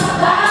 Bye.